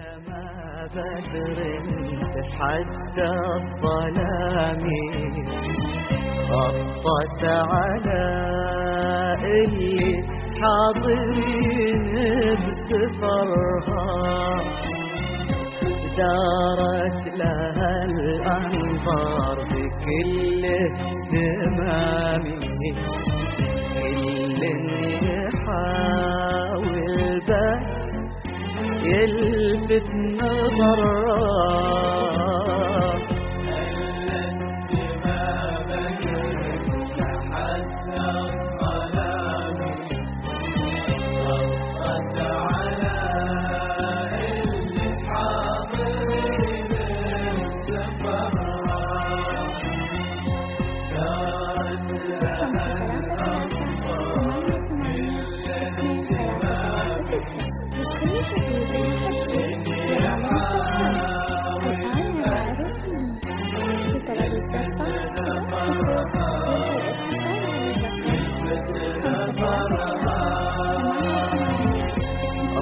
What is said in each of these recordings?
كما بدر تحدى الظلام غطت على اللي حاضرين بسفرها. دارت لها الأنظار بكل اهتمام كل يحاول بس يلفت نظره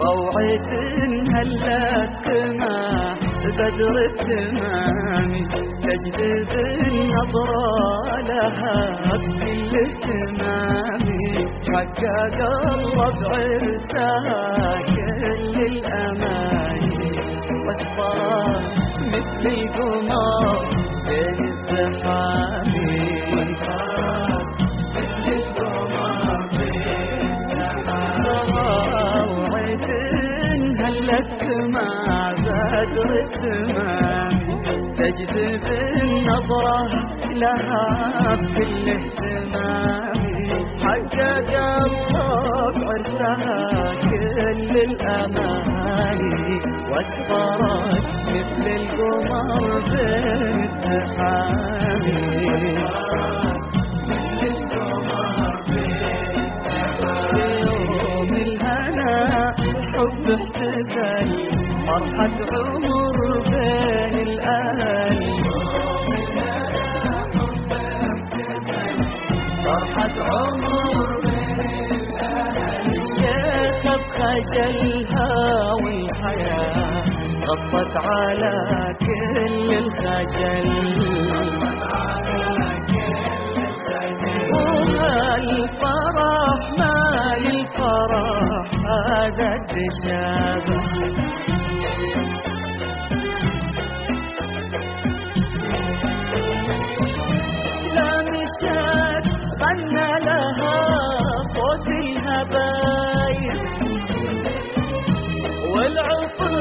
روعة هلت ما بدر التمام تجذب النظرة لها بكل اهتمام حقق الله بعرسها كل الأماني. واصفى مثل القمر بين الزحام. التمام تجذب النظرة لها بكل اهتمام حقق الله بعرسها كل الأماني واسفرت مثل القمر بين الزحام الهنا حب احتفل فرحة عمر بين الأهل فرحة عمر بين الأهل كتب خجلها والحياة غطت على كل الخجل. الفرح مال الفرح هذا التشابه لا مشات غنى لها صوت الهبايل والعطر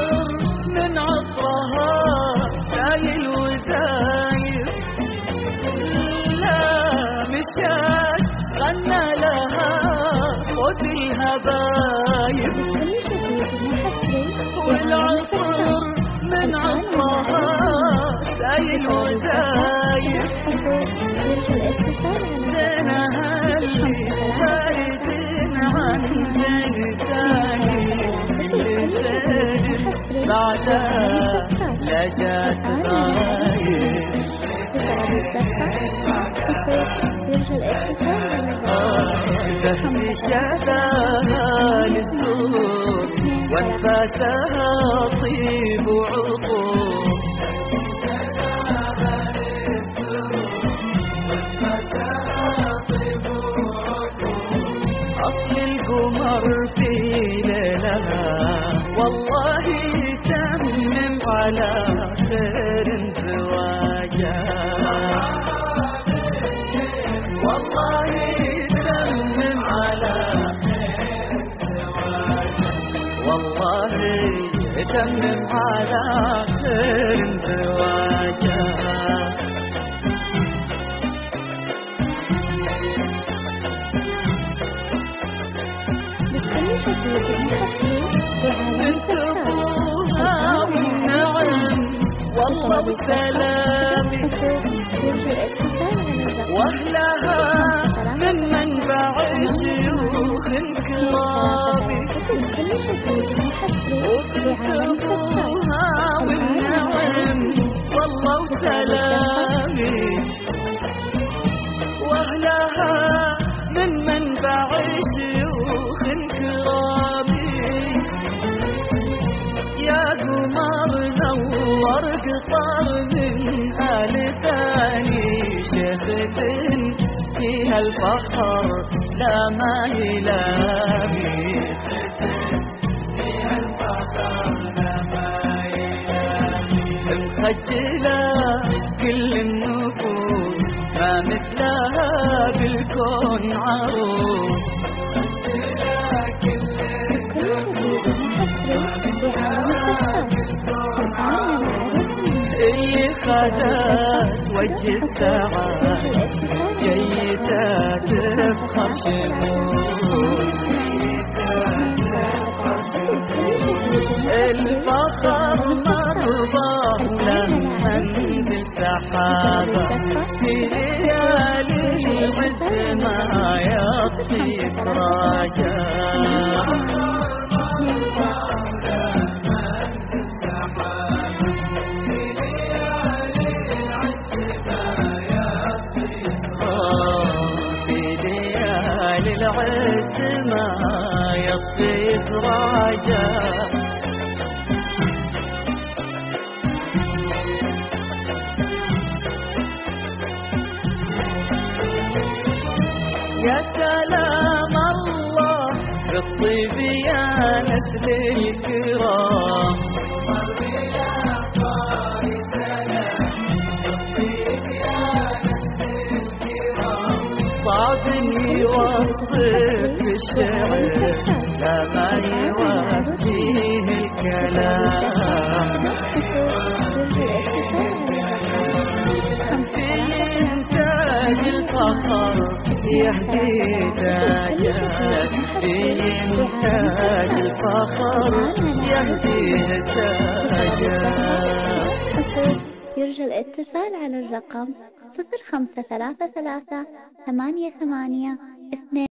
من عطرها سايل وزاير لا مشات غنى لها صوت الهبايب والعطر من عطرها سايل وزاير يرجى الاتصال على زينها اللي باردين عن زين تاني بعدها لا جات غايب يرجى الاتصال على تهدي شذاها للسوق وانفاسها طيب وعطور أصل القمر في ليلها والله تمم على خير زواجها تمم على والله بسلامي كرامي لكل جديد محفل بعالم ابوها والنعم والله وسلامي واهلها من منبع شيوخ كرامي يا قمر مطر من آل ثاني شيخة فيها الفخر لا ما يلاقي مخجلة كل النفوس ما مثلها بالكون عروس. اللي خدت وجه الساعة جيدة تفخر شموس. الفخر مرضى لمن بالسحابة في ليالي العز ما يطفي سراجا ما يطفي سراجا يا سلام الله بالطيب يا نسل الكرام. صعب يوصف الشعر. ما يوفيه الكلام في إنتاج الفخر يهدي تاجك في إنتاج الفخر يهدي تاجك يرجى الاتصال على الرقم صفر خمسة ثلاثة ثلاثة ثمانية ثمانية اثنين